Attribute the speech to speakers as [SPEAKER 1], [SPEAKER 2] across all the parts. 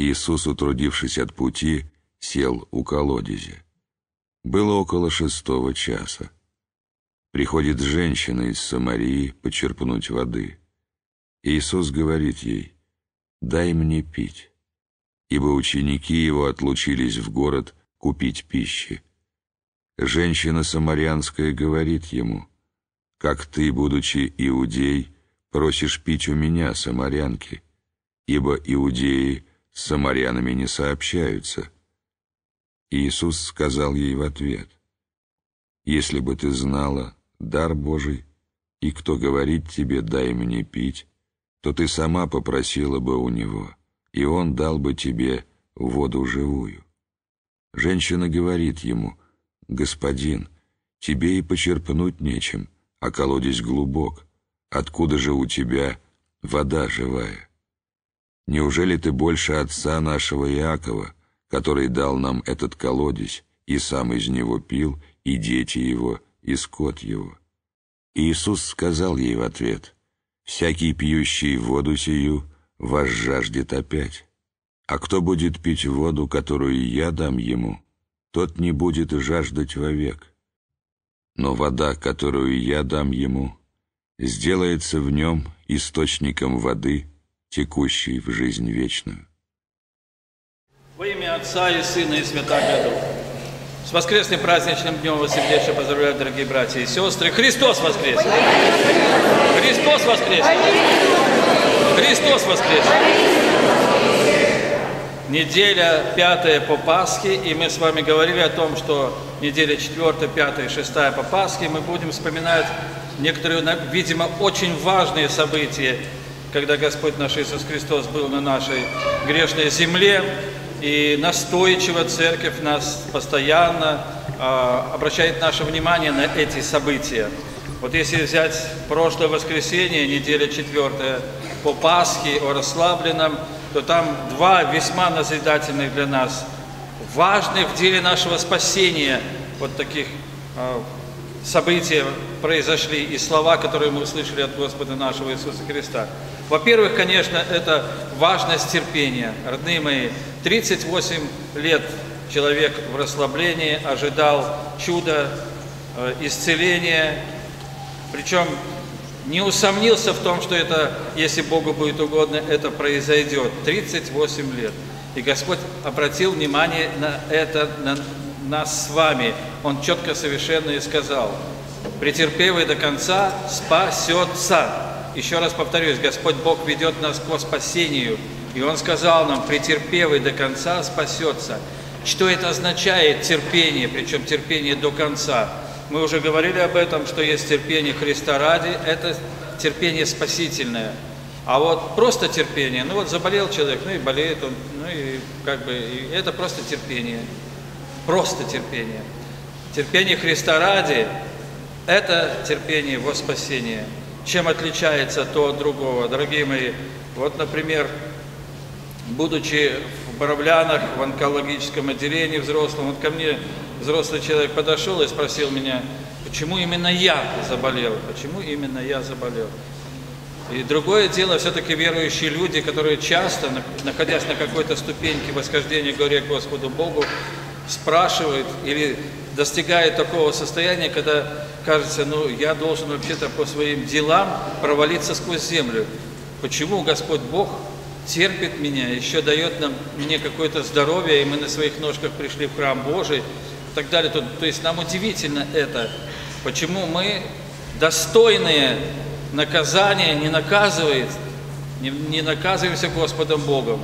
[SPEAKER 1] Иисус, утрудившись от пути, сел у колодезя. Было около шестого часа. Приходит женщина из Самарии почерпнуть воды. Иисус говорит ей, «Дай мне пить», ибо ученики его отлучились в город купить пищи. Женщина самарянская говорит ему, «Как ты, будучи иудей, просишь пить у меня, самарянки, ибо иудеи с самарянами не сообщаются». Иисус сказал ей в ответ, «Если бы ты знала дар Божий, и кто говорит тебе «дай мне пить», то ты сама попросила бы у него, и он дал бы тебе воду живую». Женщина говорит ему, «Господин, тебе и почерпнуть нечем, а колодец глубок. Откуда же у тебя вода живая? Неужели ты больше отца нашего Иакова, который дал нам этот колодец, и сам из него пил, и дети его, и скот его. Иисус сказал ей в ответ, «Всякий пьющий воду сию вас жаждет опять, а кто будет пить воду, которую я дам ему, тот не будет жаждать вовек. Но вода, которую я дам ему, сделается в нем источником воды, текущей в жизнь вечную».
[SPEAKER 2] Во имя Отца и Сына и Святаго Духа. С воскресным праздничным днем вас сердечно поздравляю, дорогие братья и сестры. Христос воскрес! Христос воскрес! Христос воскрес! Неделя пятая по Пасхе, и мы с вами говорили о том, что неделя четвертая, пятая, шестая по Пасхе мы будем вспоминать некоторые, видимо, очень важные события, когда Господь наш Иисус Христос был на нашей грешной земле, и настойчиво церковь нас постоянно э, обращает наше внимание на эти события. Вот если взять прошлое воскресенье, неделя четвертая, по Пасхе, о расслабленном, то там два весьма назидательных для нас, важных в деле нашего спасения, вот таких э, события произошли и слова, которые мы услышали от Господа нашего Иисуса Христа. Во-первых, конечно, это важность терпения. Родные мои, 38 лет человек в расслаблении ожидал чуда, э, исцеления, причем не усомнился в том, что это, если Богу будет угодно, это произойдет. 38 лет. И Господь обратил внимание на это, на нас с вами. Он четко, совершенно и сказал, претерпевый до конца спасется. Еще раз повторюсь, Господь Бог ведет нас к спасению. И Он сказал нам, претерпевый до конца спасется. Что это означает терпение, причем терпение до конца? Мы уже говорили об этом, что есть терпение Христа ради, это терпение спасительное. А вот просто терпение, ну вот заболел человек, ну и болеет он, ну и как бы, и это просто терпение. Просто терпение. Терпение Христа ради – это терпение во спасение. Чем отличается то от другого? Дорогие мои, вот, например, будучи в Боровлянах, в онкологическом отделении взрослом, вот ко мне взрослый человек подошел и спросил меня, почему именно я заболел, почему именно я заболел. И другое дело, все-таки верующие люди, которые часто, находясь на какой-то ступеньке восхождения к Господу Богу, спрашивают или достигает такого состояния, когда кажется, ну, я должен вообще-то по своим делам провалиться сквозь землю. Почему Господь Бог терпит меня, еще дает нам, мне какое-то здоровье, и мы на своих ножках пришли в храм Божий, и так далее. То, то есть нам удивительно это, почему мы достойные наказания не наказывает, не, не наказываемся Господом Богом.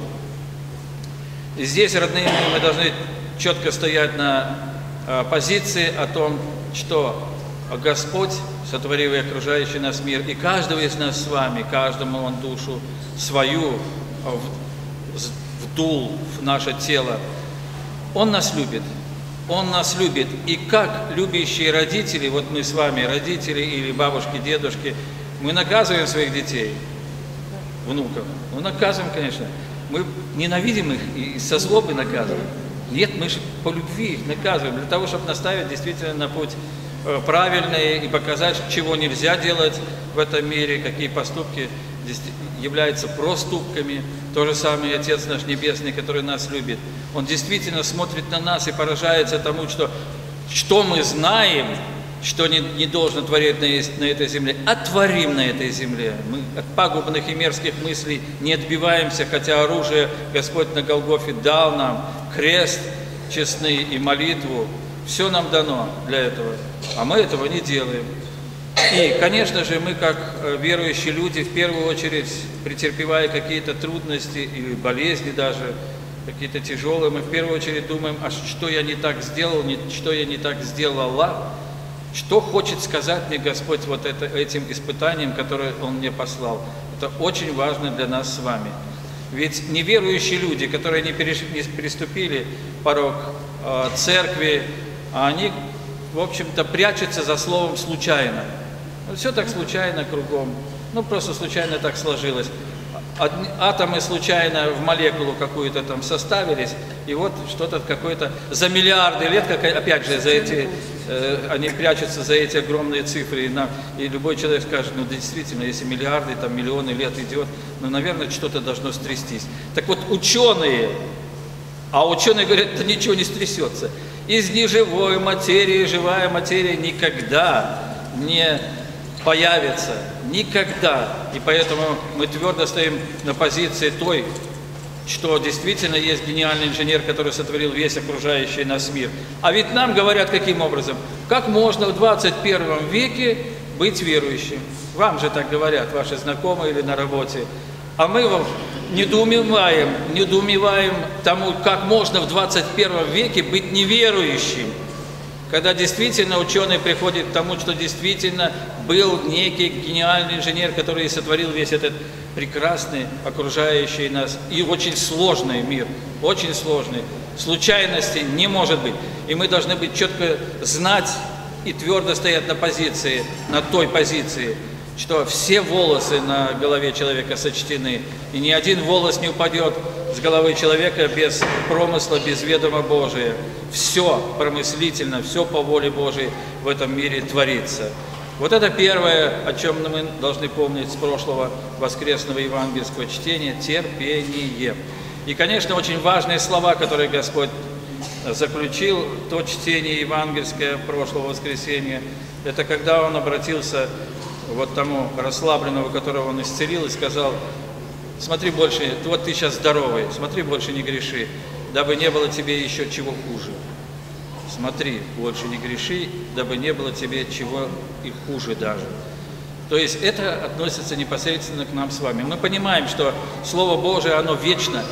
[SPEAKER 2] И здесь, родные мои, мы должны четко стоять на э, позиции о том, что Господь, сотворил и окружающий нас мир, и каждого из нас с вами, каждому Он душу свою э, вдул в наше тело. Он нас любит, Он нас любит. И как любящие родители, вот мы с вами, родители или бабушки, дедушки, мы наказываем своих детей, внуков. Ну, наказываем, конечно. Мы ненавидим их и со злобой наказываем. Нет, мы же по любви их наказываем, для того, чтобы наставить действительно на путь э, правильный и показать, чего нельзя делать в этом мире, какие поступки являются проступками. То же самое Отец наш Небесный, который нас любит. Он действительно смотрит на нас и поражается тому, что, что мы знаем, что не, не должно творить на, на этой земле, а творим на этой земле. Мы от пагубных и мерзких мыслей не отбиваемся, хотя оружие Господь на Голгофе дал нам, крест честный и молитву. Все нам дано для этого, а мы этого не делаем. И, конечно же, мы, как э, верующие люди, в первую очередь, претерпевая какие-то трудности или болезни даже, какие-то тяжелые, мы в первую очередь думаем, а что я не так сделал, что я не так сделала, что хочет сказать мне Господь вот это, этим испытанием, которое Он мне послал. Это очень важно для нас с вами. Ведь неверующие люди, которые не, переш... не приступили порог э, церкви, они, в общем-то, прячутся за словом «случайно». Все так случайно кругом. Ну, просто случайно так сложилось. Атомы случайно в молекулу какую-то там составились, и вот что-то какое-то за миллиарды лет, как опять же, за эти, э, они прячутся за эти огромные цифры, и, на, и любой человек скажет, ну действительно, если миллиарды, там миллионы лет идет, ну, наверное, что-то должно стрястись. Так вот, ученые, а ученые говорят, да ничего не стрясется. Из неживой материи живая материя никогда не появится никогда. И поэтому мы твердо стоим на позиции той, что действительно есть гениальный инженер, который сотворил весь окружающий нас мир. А ведь нам говорят каким образом? Как можно в 21 веке быть верующим? Вам же так говорят, ваши знакомые или на работе. А мы недоумеваем, недоумеваем тому, как можно в 21 веке быть неверующим. Когда действительно ученый приходит к тому, что действительно был некий гениальный инженер, который сотворил весь этот прекрасный окружающий нас и очень сложный мир, очень сложный. Случайности не может быть. И мы должны быть четко знать и твердо стоять на позиции, на той позиции, что все волосы на голове человека сочтены, и ни один волос не упадет с головы человека без промысла, без ведома Божия. Все промыслительно, все по воле Божией в этом мире творится. Вот это первое, о чем мы должны помнить с прошлого воскресного евангельского чтения – терпение. И, конечно, очень важные слова, которые Господь заключил, то чтение евангельское прошлого воскресенья, это когда Он обратился вот тому расслабленному, которого Он исцелил, и сказал, смотри больше, вот ты сейчас здоровый, смотри больше не греши, дабы не было тебе еще чего хуже. Смотри, больше не греши, дабы не было тебе чего и хуже даже. То есть это относится непосредственно к нам с вами. Мы понимаем, что Слово Божие, оно вечно.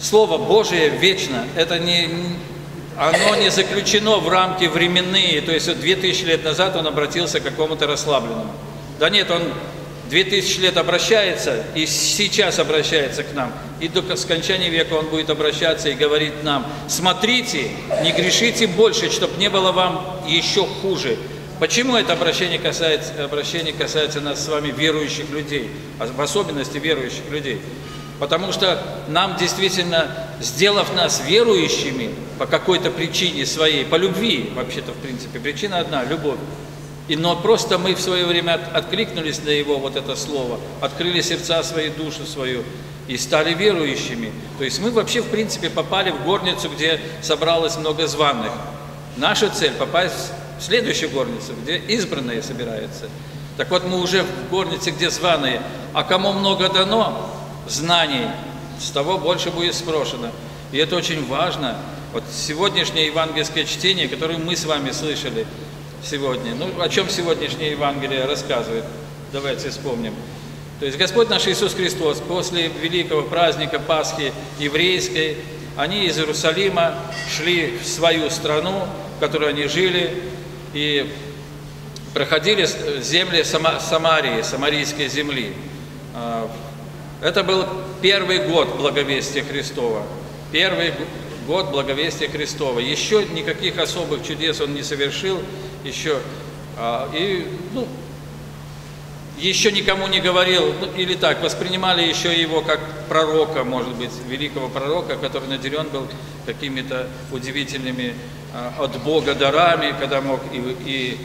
[SPEAKER 2] Слово Божие вечно. Это не, оно не заключено в рамки временные. То есть вот 2000 лет назад он обратился к какому-то расслабленному. Да нет, он 2000 лет обращается и сейчас обращается к нам. И до скончания века он будет обращаться и говорить нам, смотрите, не грешите больше, чтобы не было вам еще хуже. Почему это обращение касается, обращение касается нас с вами, верующих людей, а в особенности верующих людей? Потому что нам действительно, сделав нас верующими по какой-то причине своей, по любви, вообще-то, в принципе, причина одна – любовь. И, но просто мы в свое время от, откликнулись на его вот это слово, открыли сердца свои, душу свою и стали верующими. То есть мы вообще, в принципе, попали в горницу, где собралось много званых. Наша цель – попасть в следующую горницу, где избранные собираются. Так вот, мы уже в горнице, где званые. А кому много дано знаний, с того больше будет спрошено. И это очень важно. Вот сегодняшнее евангельское чтение, которое мы с вами слышали – сегодня. Ну, о чем сегодняшнее Евангелие рассказывает? Давайте вспомним. То есть Господь наш Иисус Христос после великого праздника Пасхи еврейской, они из Иерусалима шли в свою страну, в которой они жили, и проходили земли Самарии, Самарийской земли. Это был первый год благовестия Христова. Первый год благовестия Христова. Еще никаких особых чудес он не совершил, еще, а, и, ну, еще никому не говорил, ну, или так, воспринимали еще его как пророка, может быть, великого пророка, который наделен был какими-то удивительными а, от Бога дарами, когда мог и, и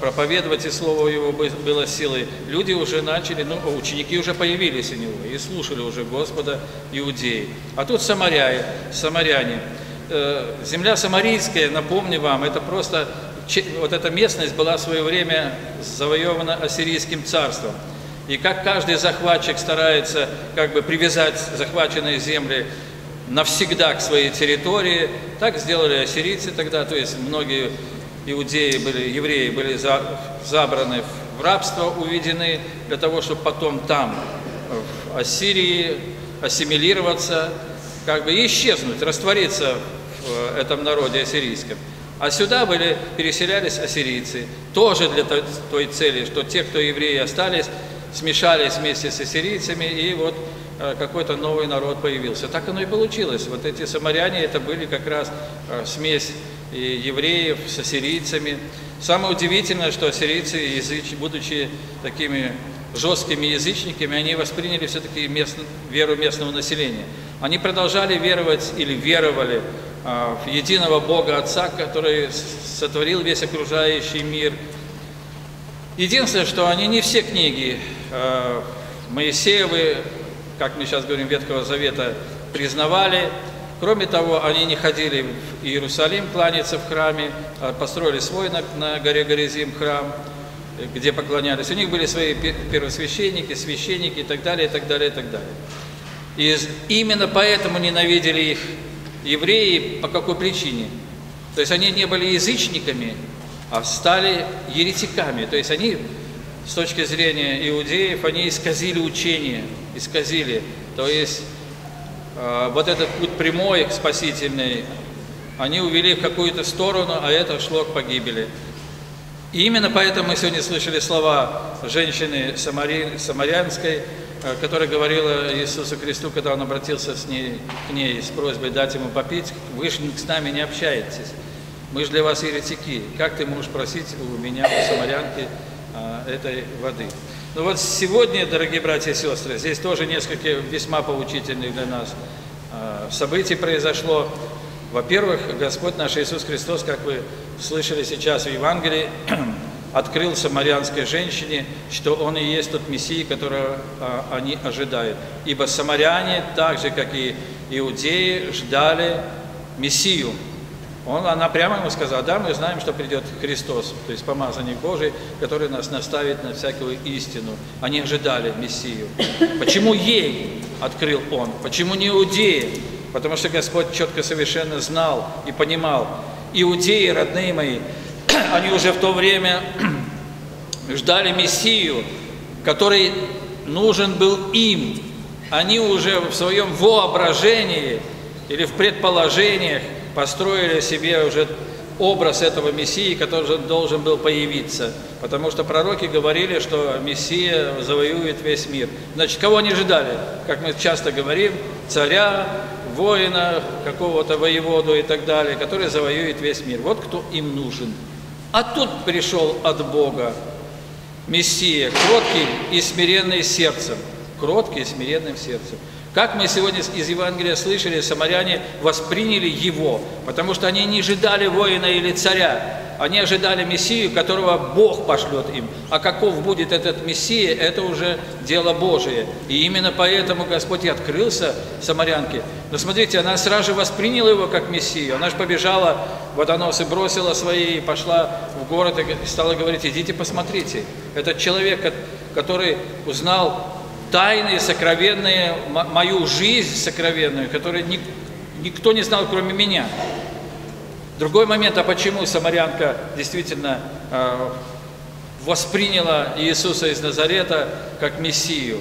[SPEAKER 2] проповедовать и слово его было силой, люди уже начали, ну, ученики уже появились у него и слушали уже Господа иудеи. А тут самаряне, самаряне. Э, земля самарийская, напомню вам, это просто, вот эта местность была в свое время завоевана ассирийским царством. И как каждый захватчик старается как бы привязать захваченные земли навсегда к своей территории, так сделали ассирийцы тогда, то есть многие иудеи были, евреи были за, забраны в рабство, уведены для того, чтобы потом там, в Ассирии, ассимилироваться, как бы исчезнуть, раствориться в этом народе ассирийском. А сюда были, переселялись ассирийцы, тоже для той цели, что те, кто евреи остались, смешались вместе с ассирийцами, и вот э, какой-то новый народ появился. Так оно и получилось. Вот эти самаряне, это были как раз э, смесь евреев с ассирийцами. Самое удивительное, что ассирийцы, будучи такими жесткими язычниками, они восприняли все-таки веру местного населения. Они продолжали веровать или веровали э, в единого Бога Отца, который сотворил весь окружающий мир. Единственное, что они не все книги э, Моисеевы, как мы сейчас говорим, Ветхого Завета, признавали. Кроме того, они не ходили в Иерусалим кланяться в храме, а построили свой на, на горе Горизим храм, где поклонялись. У них были свои первосвященники, священники и так далее, и так далее, и так далее. И именно поэтому ненавидели их евреи. По какой причине? То есть они не были язычниками, а стали еретиками. То есть они с точки зрения иудеев, они исказили учение, исказили. То есть э, вот этот путь прямой, спасительный, они увели в какую-то сторону, а это шло к погибели. И именно поэтому мы сегодня слышали слова женщины Самари, Самарянской, э, которая говорила Иисусу Христу, когда он обратился с ней, к ней с просьбой дать ему попить, вы же с нами не общаетесь, мы же для вас еретики, как ты можешь просить у меня, у самарянки, а, этой воды. Ну вот сегодня, дорогие братья и сестры, здесь тоже несколько весьма поучительных для нас а, событий произошло. Во-первых, Господь наш Иисус Христос, как вы слышали сейчас в Евангелии, открыл самарянской женщине, что Он и есть тот Мессия, которого а, они ожидают. Ибо самаряне, так же, как и иудеи, ждали Мессию, он, она прямо ему сказала, да, мы знаем, что придет Христос, то есть помазанник Божий, который нас наставит на всякую истину. Они ожидали Мессию. Почему ей открыл Он? Почему не иудеи? Потому что Господь четко совершенно знал и понимал. Иудеи, родные мои, они уже в то время ждали Мессию, который нужен был им. Они уже в своем воображении или в предположениях построили себе уже образ этого Мессии, который должен был появиться. Потому что пророки говорили, что Мессия завоюет весь мир. Значит, кого они ожидали? Как мы часто говорим, царя, воина, какого-то воеводу и так далее, который завоюет весь мир. Вот кто им нужен. А тут пришел от Бога Мессия, кроткий и смиренный сердцем. Кроткий и смиренным сердцем. Как мы сегодня из Евангелия слышали, самаряне восприняли его, потому что они не ожидали воина или царя, они ожидали Мессию, которого Бог пошлет им. А каков будет этот Мессия, это уже дело Божие. И именно поэтому Господь и открылся самарянке. Но смотрите, она сразу же восприняла его как Мессию. Она же побежала, водоносы бросила свои и пошла в город и стала говорить, идите посмотрите. Этот человек, который узнал тайные, сокровенные, мою жизнь сокровенную, которую никто не знал, кроме меня. Другой момент, а почему самарянка действительно э, восприняла Иисуса из Назарета как Мессию?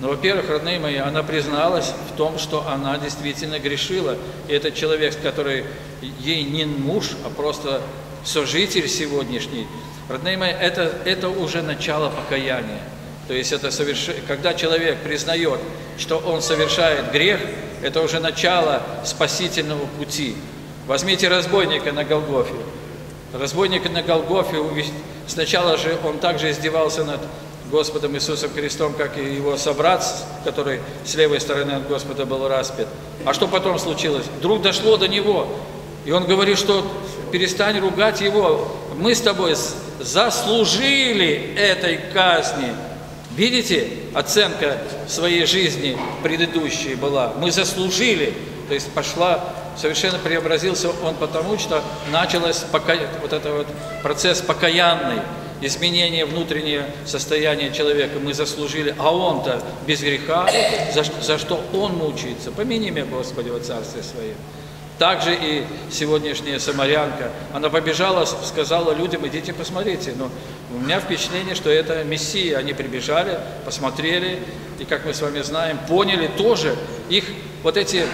[SPEAKER 2] Ну, во-первых, родные мои, она призналась в том, что она действительно грешила. И этот человек, который ей не муж, а просто сожитель сегодняшний, родные мои, это, это уже начало покаяния. То есть это соверш... когда человек признает, что он совершает грех, это уже начало спасительного пути. Возьмите разбойника на Голгофе. Разбойник на Голгофе, сначала же он также издевался над Господом Иисусом Христом, как и его собрат, который с левой стороны от Господа был распят. А что потом случилось? Вдруг дошло до него, и он говорит, что перестань ругать его, мы с тобой заслужили этой казни. Видите, оценка своей жизни предыдущей была. Мы заслужили. То есть пошла, совершенно преобразился он потому, что началось пока, вот этот вот процесс покаянный, изменение внутреннего состояния человека мы заслужили, а он-то без греха, за, за что он мучается. Помяни меня, Господи, во Царстве Своем. Также и сегодняшняя самарянка, она побежала, сказала людям, идите посмотрите. Но у меня впечатление, что это Мессия. Они прибежали, посмотрели, и, как мы с вами знаем, поняли тоже их вот эти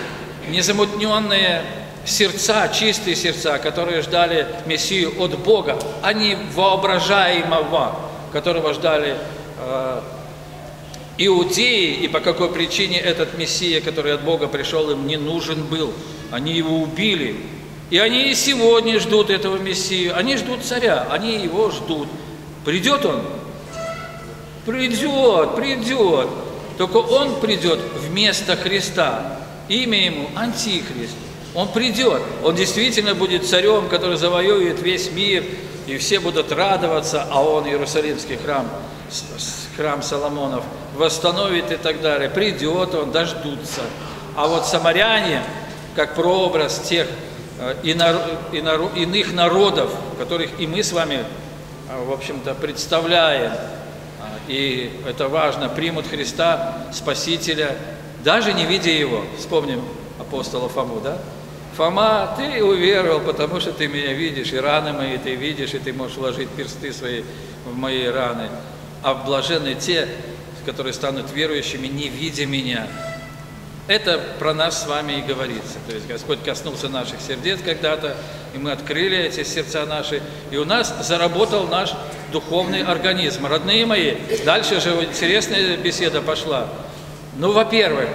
[SPEAKER 2] незамутненные сердца, чистые сердца, которые ждали Мессию от Бога, а не воображаемого, которого ждали э, иудеи, и по какой причине этот Мессия, который от Бога пришел, им не нужен был. Они его убили. И они и сегодня ждут этого Мессию. Они ждут царя, они его ждут. Придет он? Придет, придет. Только он придет вместо Христа. Имя ему Антихрист. Он придет, он действительно будет царем, который завоюет весь мир, и все будут радоваться, а он Иерусалимский храм, храм Соломонов, восстановит и так далее. Придет он, дождутся. А вот самаряне, как прообраз тех э, иных народов, которых и мы с вами, э, в общем-то, представляем, э, и это важно, примут Христа, Спасителя, даже не видя Его. Вспомним апостола Фому, да? Фома, ты уверовал, потому что ты меня видишь, и раны мои ты видишь, и ты можешь вложить персты свои в мои раны. А блаженны те, которые станут верующими, не видя меня. Это про нас с вами и говорится. То есть Господь коснулся наших сердец когда-то, и мы открыли эти сердца наши, и у нас заработал наш духовный организм. Родные мои, дальше же интересная беседа пошла. Ну, во-первых,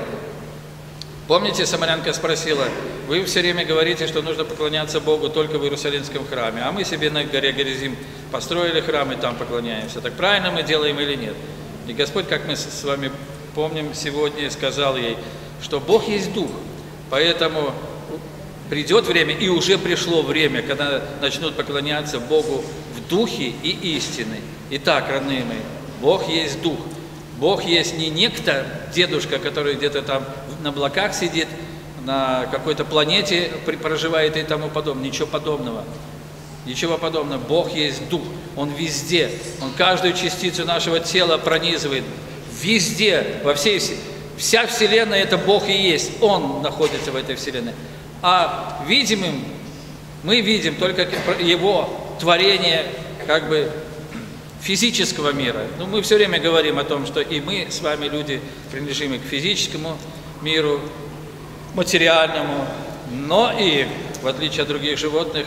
[SPEAKER 2] Помните, Самарянка спросила, вы все время говорите, что нужно поклоняться Богу только в Иерусалимском храме, а мы себе на горе Горизим построили храм и там поклоняемся. Так правильно мы делаем или нет? И Господь, как мы с вами помним, сегодня сказал ей, что Бог есть Дух, поэтому придет время, и уже пришло время, когда начнут поклоняться Богу в Духе и истины. Итак, родные мои, Бог есть Дух. Бог есть не некто, дедушка, который где-то там на облаках сидит, на какой-то планете проживает и тому подобное. Ничего подобного. Ничего подобного. Бог есть Дух. Он везде. Он каждую частицу нашего тела пронизывает. Везде, во всей Вся Вселенная – это Бог и есть. Он находится в этой Вселенной. А видимым мы видим только Его творение, как бы физического мира. Ну, мы все время говорим о том, что и мы с вами, люди, принадлежим к физическому миру материальному, но и, в отличие от других животных,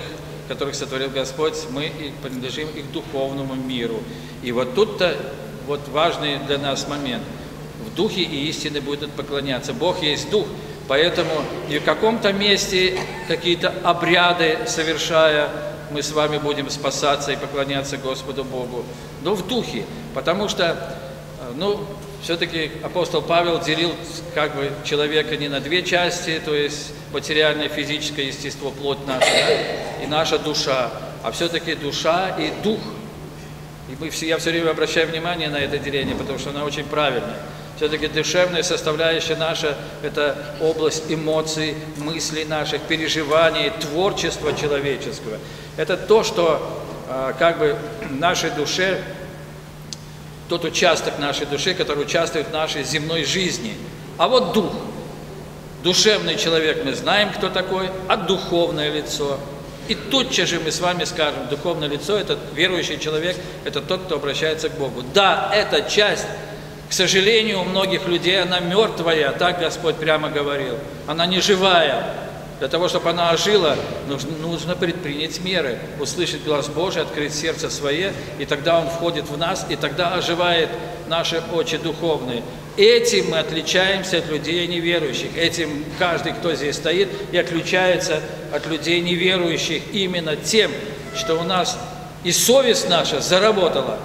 [SPEAKER 2] которых сотворил Господь, мы и принадлежим и к духовному миру. И вот тут-то вот важный для нас момент. В духе и истины будут поклоняться. Бог есть дух, поэтому и в каком-то месте какие-то обряды совершая, мы с вами будем спасаться и поклоняться Господу Богу, но в духе, потому что, ну, все-таки апостол Павел делил как бы человека не на две части, то есть материальное, физическое естество, плоть наша, да, и наша душа, а все-таки душа и дух. И мы все, я все время обращаю внимание на это деление, потому что оно очень правильное. Все-таки душевная составляющая наша – это область эмоций, мыслей наших, переживаний, творчества человеческого. Это то, что а, как бы в нашей душе тот участок нашей души, который участвует в нашей земной жизни. А вот дух. Душевный человек мы знаем, кто такой, а духовное лицо. И тотчас же мы с вами скажем, духовное лицо – это верующий человек, это тот, кто обращается к Богу. Да, эта часть, к сожалению, у многих людей она мертвая, так Господь прямо говорил. Она не живая, для того, чтобы она ожила, нужно, нужно предпринять меры, услышать глаз Божий, открыть сердце свое, и тогда Он входит в нас, и тогда оживает наши очи духовные. Этим мы отличаемся от людей неверующих. Этим каждый, кто здесь стоит, и отличается от людей неверующих именно тем, что у нас и совесть наша заработала,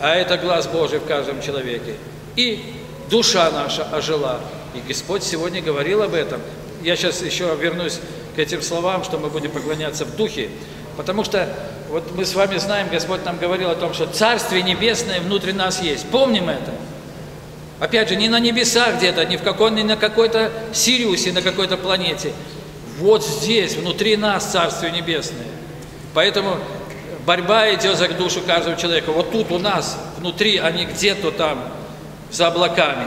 [SPEAKER 2] а это глаз Божий в каждом человеке, и душа наша ожила. И Господь сегодня говорил об этом я сейчас еще вернусь к этим словам, что мы будем поклоняться в духе, Потому что вот мы с вами знаем, Господь нам говорил о том, что Царствие Небесное внутри нас есть. Помним это? Опять же, не на небесах где-то, не, в какой, не на какой-то Сириусе, на какой-то планете. Вот здесь, внутри нас Царствие Небесное. Поэтому борьба идет за душу каждого человека. Вот тут у нас, внутри, а не где-то там, за облаками.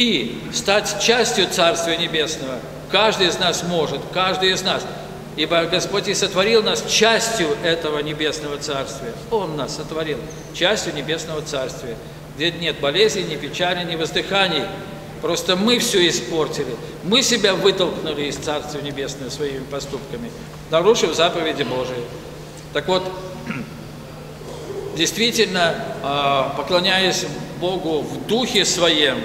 [SPEAKER 2] И стать частью Царствия Небесного каждый из нас может, каждый из нас. Ибо Господь и сотворил нас частью этого Небесного Царствия. Он нас сотворил частью Небесного Царствия где нет болезней, ни печали, ни воздыханий. Просто мы все испортили. Мы себя вытолкнули из Царства Небесного своими поступками, нарушив заповеди Божии. Так вот, действительно, а, поклоняясь Богу в духе своем,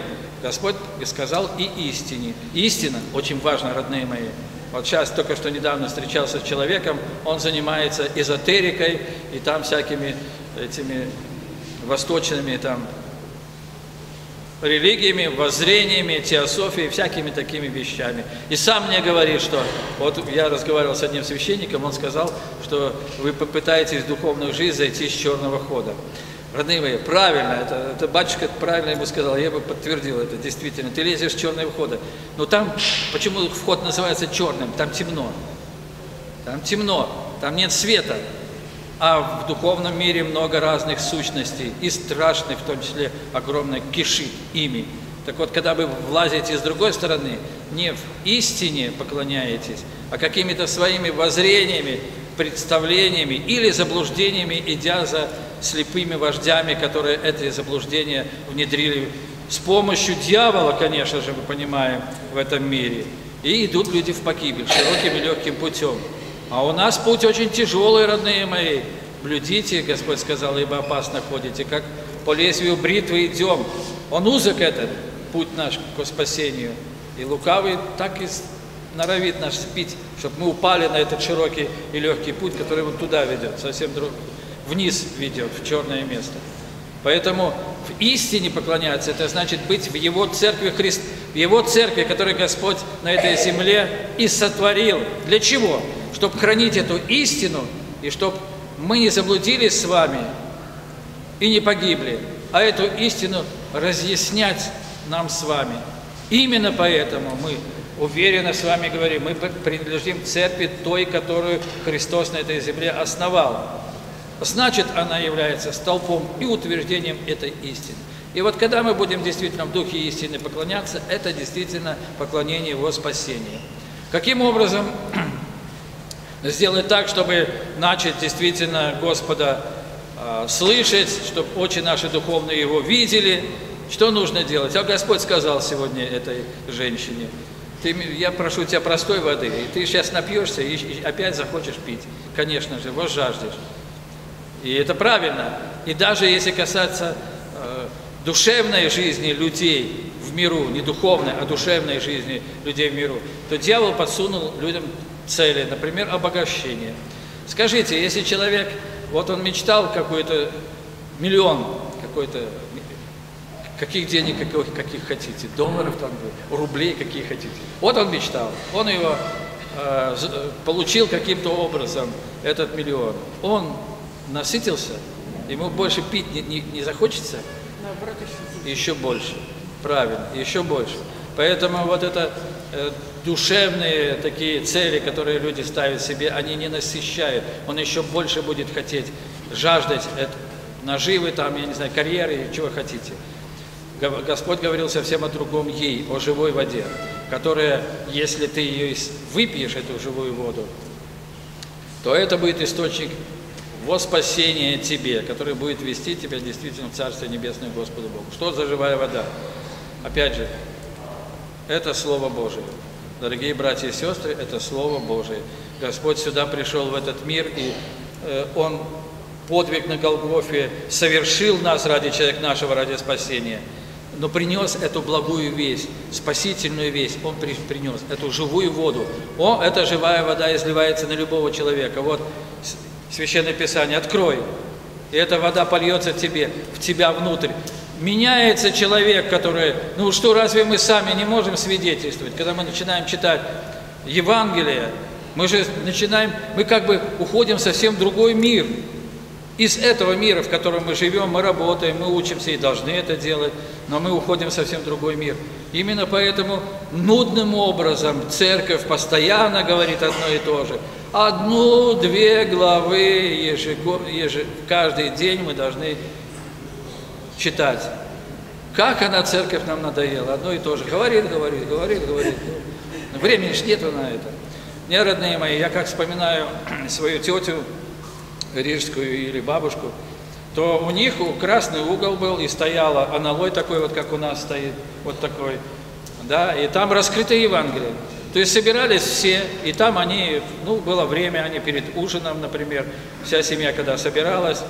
[SPEAKER 2] Господь сказал и истине. Истина, очень важно, родные мои. Вот сейчас только что недавно встречался с человеком, он занимается эзотерикой и там всякими этими восточными там религиями, воззрениями, теософией, всякими такими вещами. И сам мне говорит, что, вот я разговаривал с одним священником, он сказал, что вы попытаетесь в духовную жизнь зайти с черного хода. Родные мои, правильно, это, это батюшка правильно ему сказал, я бы подтвердил это, действительно. Ты лезешь с черного входа. Но там, почему вход называется черным? Там темно. Там темно, там нет света. А в духовном мире много разных сущностей, и страшных, в том числе огромное, кишит ими. Так вот, когда вы влазите с другой стороны, не в истине поклоняетесь, а какими-то своими воззрениями, представлениями или заблуждениями, идя за слепыми вождями, которые эти заблуждения внедрили с помощью дьявола, конечно же, мы понимаем, в этом мире. И идут люди в погибель широким и легким путем. А у нас путь очень тяжелый, родные мои. Блюдите, Господь сказал, ибо опасно ходите, как по лезвию бритвы идем. Он узок этот, путь наш к спасению. И лукавый так и норовит наш спить, чтобы мы упали на этот широкий и легкий путь, который вот туда ведет, совсем друг, вниз ведет, в черное место. Поэтому в истине поклоняться, это значит быть в Его церкви Христ, в Его церкви, которую Господь на этой земле и сотворил. Для чего? чтобы хранить эту истину, и чтобы мы не заблудились с вами и не погибли, а эту истину разъяснять нам с вами. Именно поэтому мы уверенно с вами говорим, мы принадлежим церкви той, которую Христос на этой земле основал. Значит, она является столпом и утверждением этой истины. И вот когда мы будем действительно в духе истины поклоняться, это действительно поклонение Его спасения. Каким образом сделать так, чтобы начать действительно Господа э, слышать, чтобы очи наши духовные Его видели. Что нужно делать? А Господь сказал сегодня этой женщине, ты, я прошу тебя простой воды, и ты сейчас напьешься и, и опять захочешь пить. Конечно же, вот жаждешь. И это правильно. И даже если касаться э, душевной жизни людей в миру, не духовной, а душевной жизни людей в миру, то дьявол подсунул людям цели, например, обогащение. Скажите, если человек, вот он мечтал какой-то миллион, какой-то, каких денег, каких, каких хотите, долларов там, рублей, какие хотите. Вот он мечтал, он его э, получил каким-то образом, этот миллион. Он насытился, ему больше пить не, не, не захочется? Наоборот, еще, еще больше. Правильно, еще больше. Поэтому вот это э, душевные такие цели, которые люди ставят себе, они не насыщают. Он еще больше будет хотеть, жаждать это, наживы, там, я не знаю, карьеры, чего хотите. Господь говорил совсем о другом ей, о живой воде, которая, если ты ее выпьешь, эту живую воду, то это будет источник во спасение тебе, который будет вести тебя действительно в Царствие Небесное Господу Богу. Что за живая вода? Опять же, это Слово Божие. Дорогие братья и сестры, это Слово Божие. Господь сюда пришел в этот мир, и э, Он подвиг на Голгофе совершил нас ради человека нашего, ради спасения. Но принес эту благую весть, спасительную весть, Он принес эту живую воду. О, эта живая вода изливается на любого человека. Вот Священное Писание, открой, и эта вода польется тебе, в тебя внутрь. Меняется человек, который, ну что, разве мы сами не можем свидетельствовать, когда мы начинаем читать Евангелие, Мы же начинаем, мы как бы уходим в совсем другой мир. Из этого мира, в котором мы живем, мы работаем, мы учимся и должны это делать, но мы уходим в совсем другой мир. Именно поэтому нудным образом церковь постоянно говорит одно и то же. Одну-две главы ежего, еж... каждый день мы должны читать. Как она, церковь, нам надоела. Одно и то же. Говорит, говорит, говорит, говорит. Времени ж нету на это. Не, родные мои, я как вспоминаю свою тетю рижскую или бабушку, то у них красный угол был, и стояла аналой такой вот, как у нас стоит, вот такой, да, и там раскрытое Евангелие. То есть собирались все, и там они, ну, было время, они перед ужином, например, вся семья, когда собиралась,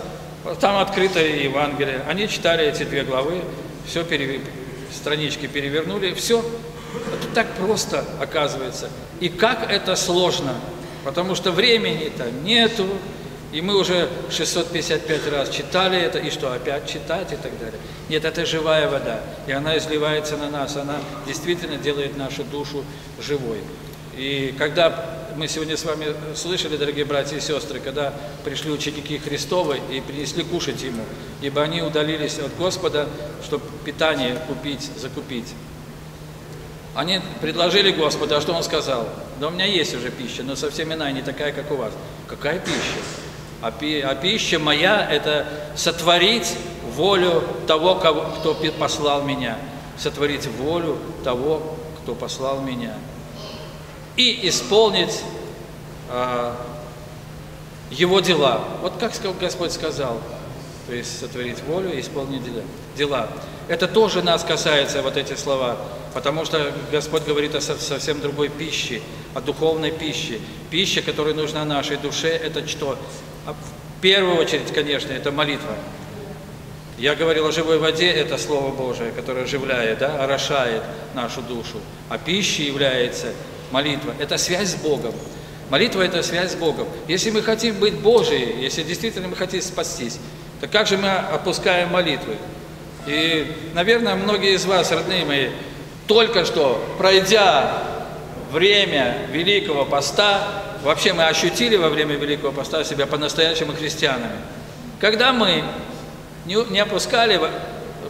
[SPEAKER 2] там открытое Евангелие. Они читали эти две главы, все пере... странички перевернули, все. Это так просто оказывается. И как это сложно, потому что времени-то нету, и мы уже 655 раз читали это, и что, опять читать и так далее. Нет, это живая вода, и она изливается на нас, она действительно делает нашу душу живой. И когда мы сегодня с вами слышали, дорогие братья и сестры, когда пришли ученики Христовы и принесли кушать Ему, ибо они удалились от Господа, чтобы питание купить, закупить. Они предложили Господу, а что Он сказал? Да у меня есть уже пища, но совсем иная, не такая, как у вас. Какая пища? А, пи, а пища моя – это сотворить волю того, кто послал меня. Сотворить волю того, кто послал меня. И исполнить а, его дела. Вот как Господь сказал, то есть сотворить волю и исполнить дела. Это тоже нас касается, вот эти слова, потому что Господь говорит о совсем другой пище, о духовной пище. Пища, которая нужна нашей душе, это что? А в первую очередь, конечно, это молитва. Я говорил о живой воде, это Слово Божие, которое оживляет, да, орошает нашу душу. А пищей является молитва. Это связь с Богом. Молитва – это связь с Богом. Если мы хотим быть Божией, если действительно мы хотим спастись, то как же мы опускаем молитвы? И, наверное, многие из вас, родные мои, только что, пройдя время Великого Поста, вообще мы ощутили во время Великого Поста себя по-настоящему христианами. Когда мы не, опускали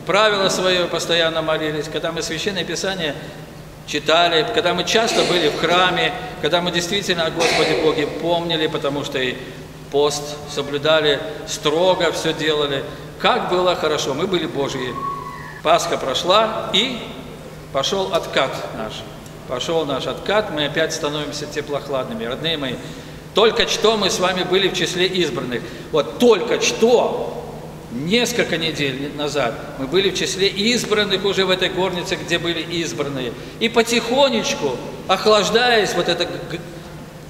[SPEAKER 2] правила свое, постоянно молились, когда мы Священное Писание читали, когда мы часто были в храме, когда мы действительно о Господе Боге помнили, потому что и пост соблюдали строго, все делали. Как было хорошо, мы были Божьи. Пасха прошла, и пошел откат наш. Пошел наш откат, мы опять становимся теплохладными. Родные мои, только что мы с вами были в числе избранных. Вот только что Несколько недель назад мы были в числе избранных уже в этой горнице, где были избранные. И потихонечку, охлаждаясь, вот это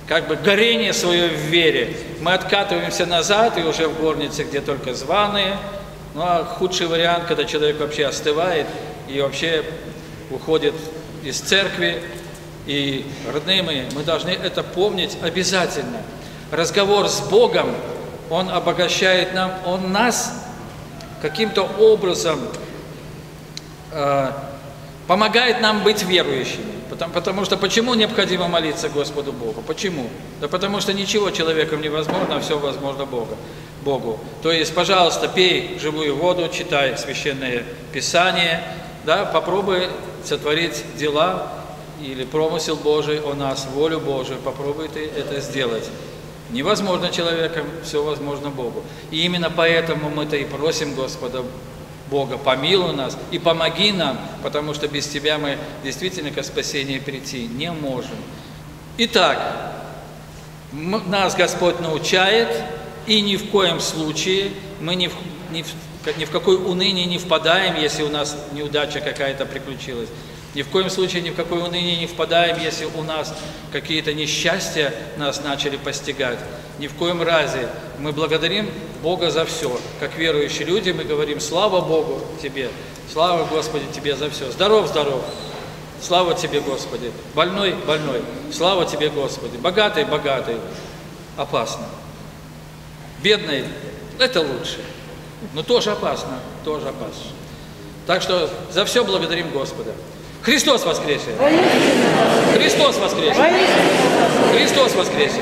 [SPEAKER 2] как бы горение свое в вере, мы откатываемся назад и уже в горнице, где только званые. Ну а худший вариант, когда человек вообще остывает и вообще уходит из церкви. И, родные мои, мы должны это помнить обязательно. Разговор с Богом, он обогащает нам, он нас каким-то образом э, помогает нам быть верующими. Потому, потому что почему необходимо молиться Господу Богу? Почему? Да потому что ничего человеком невозможно, а все возможно Богу. Богу. То есть, пожалуйста, пей живую воду, читай священное Писание, да, попробуй сотворить дела или промысел Божий о нас, волю Божию, попробуй ты это сделать. Невозможно человеком, все возможно Богу. И именно поэтому мы-то и просим Господа Бога, помилуй нас и помоги нам, потому что без Тебя мы действительно к спасению прийти не можем. Итак, нас Господь научает, и ни в коем случае мы ни в, ни в, ни в какой уныние не впадаем, если у нас неудача какая-то приключилась. Ни в коем случае ни в какое уныние не впадаем, если у нас какие-то несчастья нас начали постигать. Ни в коем разе. Мы благодарим Бога за все. Как верующие люди мы говорим, слава Богу Тебе, слава Господи Тебе за все. Здоров, здоров. Слава Тебе, Господи. Больной, больной. Слава Тебе, Господи. Богатый, богатый. Опасно. Бедный – это лучше. Но тоже опасно, тоже опасно. Так что за все благодарим Господа. Христос воскресе! Христос воскресе! Христос воскресе!